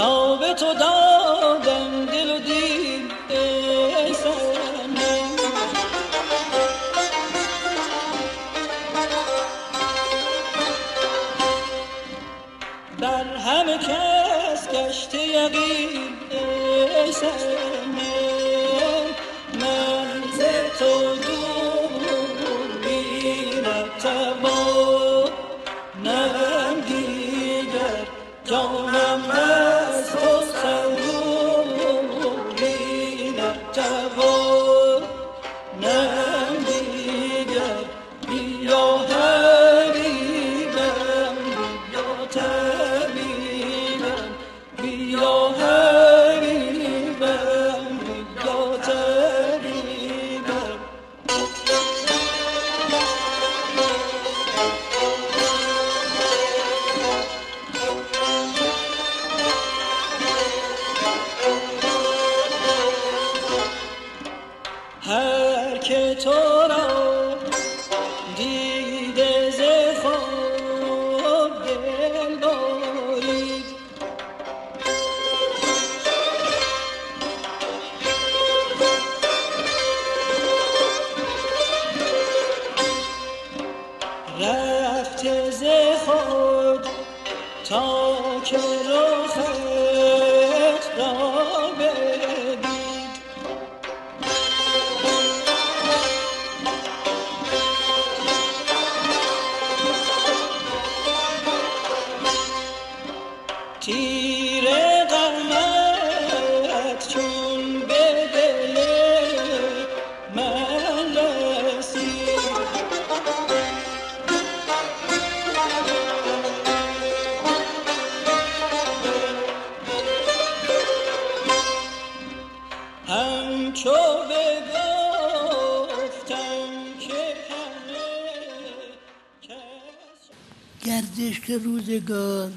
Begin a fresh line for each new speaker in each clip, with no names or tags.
تا به تو دادم دل و دید بر همه کس گشته یقین ای من ز تو دوری نتبا نم دیگر جان رفت ز خود تا که رو
روزگار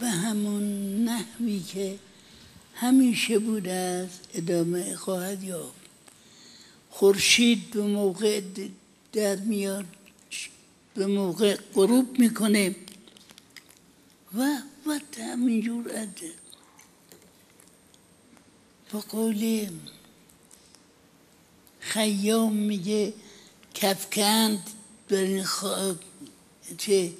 به همون نحوی که همیشه بوده است ادامه خواهد یافت. خورشید به موقع در میاد به موقع غروب می‌کنه و و همینجور اده به قول خیام میگه کفکند در این خاک چه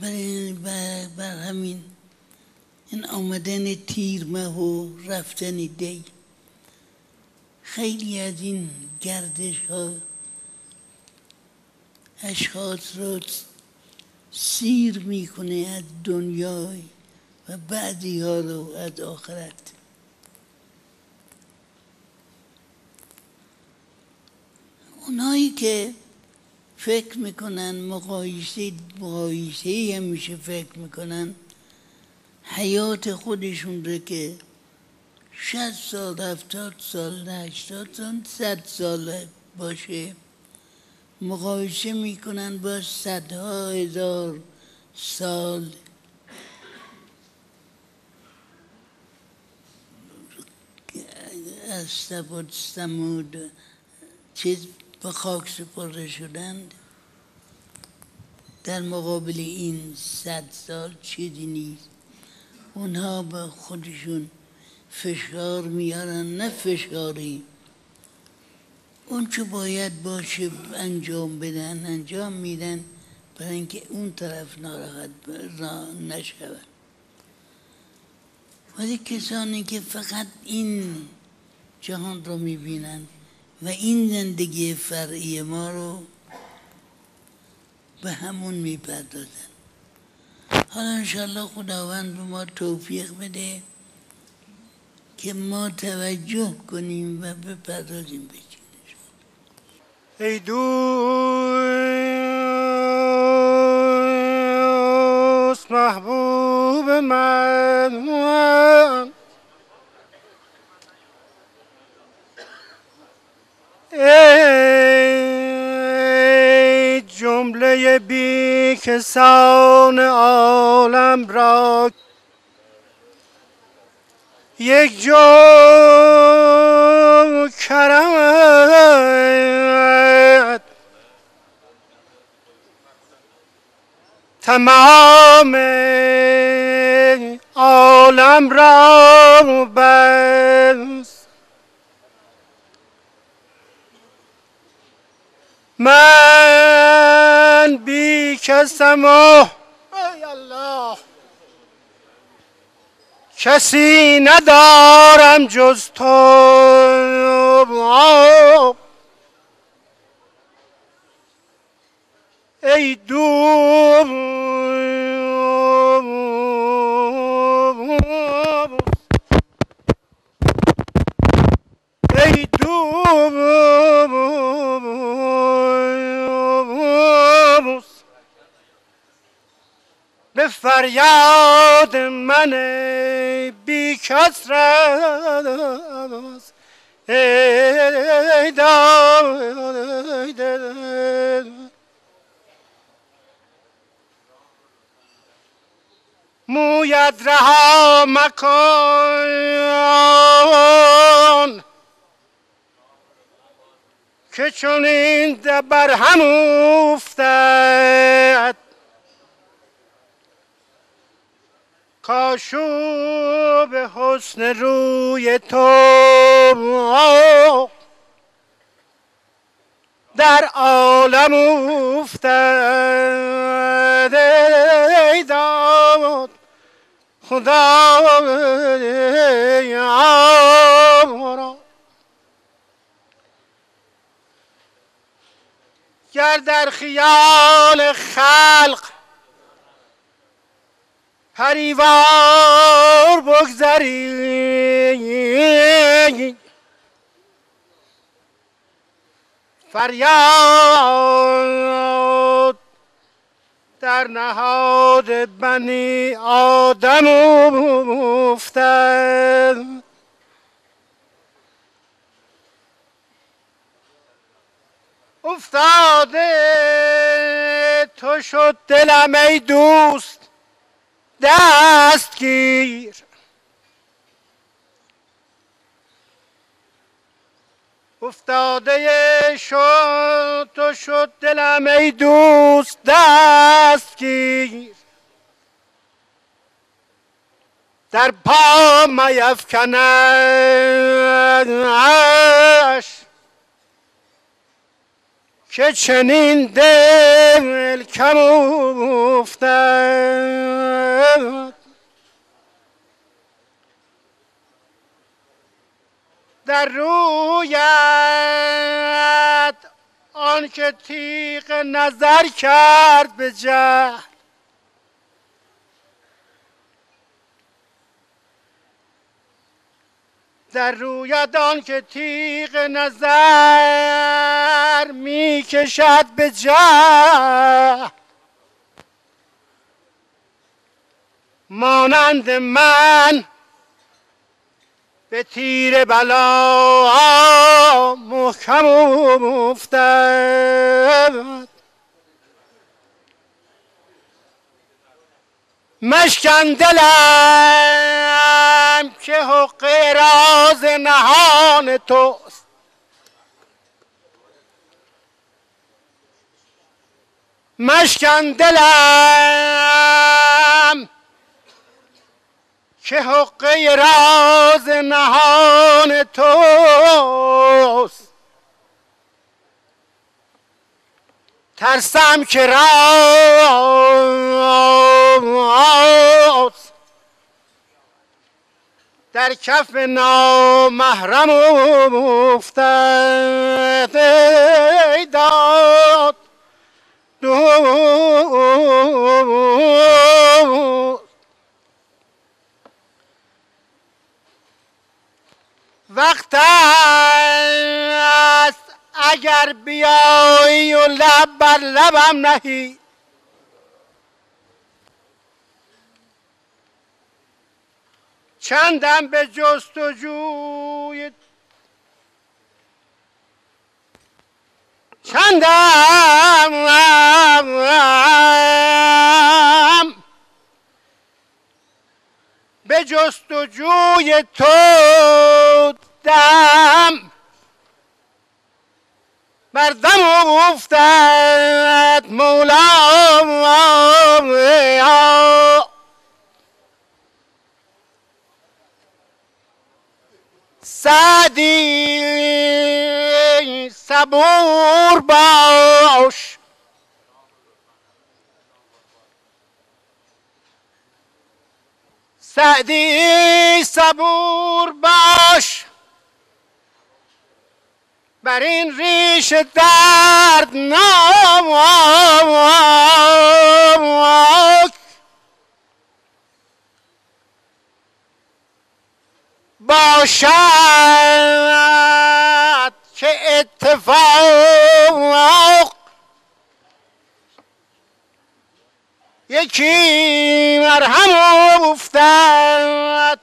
برای بر, همین. این آمدن تیر مه و رفتن دی. خیلی از این گردش ها اشخاص رو سیر می‌کنه از دنیای و بعدی ها رو از آخرت. اونایی که فکر می‌کنن مقایسه مقایسه همیشه فکر می‌کنن حیات خودشون رو که شد سال هفتاد سال هشتاد سال صد سال باشه مقایسه می‌کنن با صدها هزار سال. از سمود چیز به خاک سپرده شدند. در مقابل این صد سال چیزی نیست. اونها به خودشون فشار میارن نه فشاری. اون چه باید باشه انجام بدن انجام میدن برای اینکه اون طرف ناراحت نشود. ولی کسانی که فقط این جهان رو می‌بینن و این زندگی فرعی ما رو به همون می‌پردازن. حالا انشالله خداوند به ما توفیق بده که ما توجه کنیم و بپردازیم به
ای دوست محبوب من ای جمله همه بی کسان عالم را یک جو کرمت تمام عالم را بس. من کسم و؟ الله. کسی ندارم جز تو. ای دوست فریاد من بی کس رست ای مویت رها مکن که چون این بر هم افتد کاشوب حسن روی تو. در عالم افتد ای داد خدا گر در خیال خلق پریوار بگذری. فریاد در نهاد بنی آدم افتد افتاده تو شد دلم ای دوست. دستگیر. افتاده شد تو شد دلم ای دوست دستگیر. در پا میفکنش که چنین دل کم افتد. در رویت آن که تیغ نظر کرد به جهل. در رویت آن که تیغ نظر می کشد به جهل. مانند من به تیر بلا محکم افتد مشکن دلم که حق راز نهان توست. مشکن دلم که حقه راز نهان توست. ترسم که راز در کف نامحرم افتد. ای داد وقت است اگر بیایی و لب بر لبم نهی. چندم به جستجوی چندم به جستجوی تو دم. بر دم افتد مولا. سعدی صبور باش. سعدی صبور باش. بر این ریش درد نامک باشد که اتفاق یکی مرهم افتد.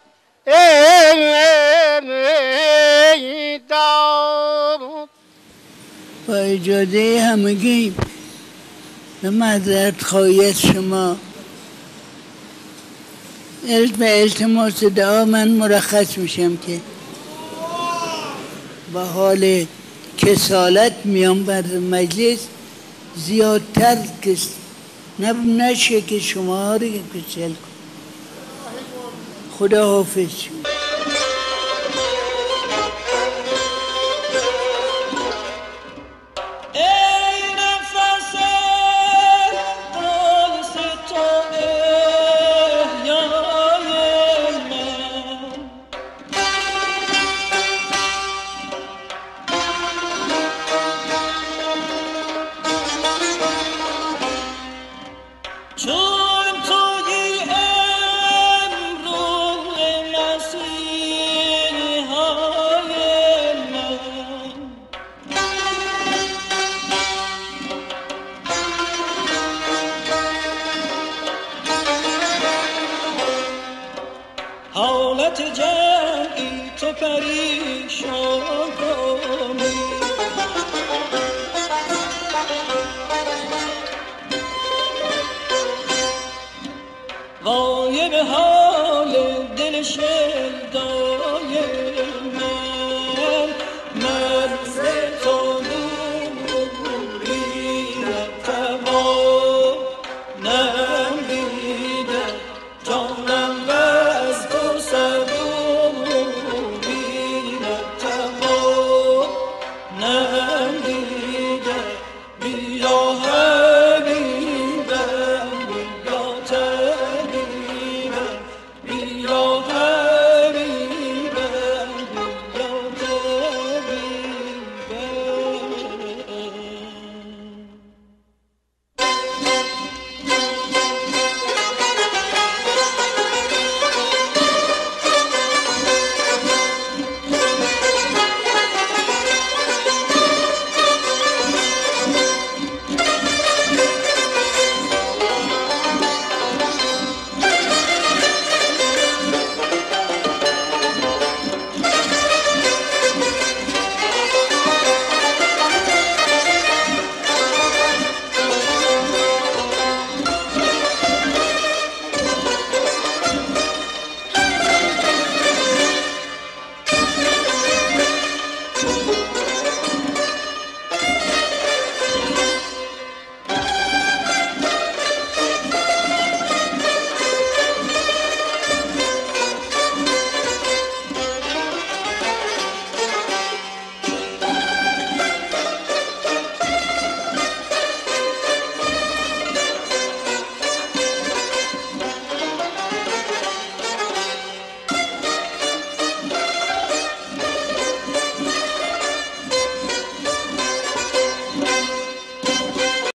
با اجازه همگی به مذرت خواهی شما. به التماس دعا من مرخص میشم که با حال کسالت میام بر مجلس زیادتر کس نشه که شما رو کسل کن خدا حافظ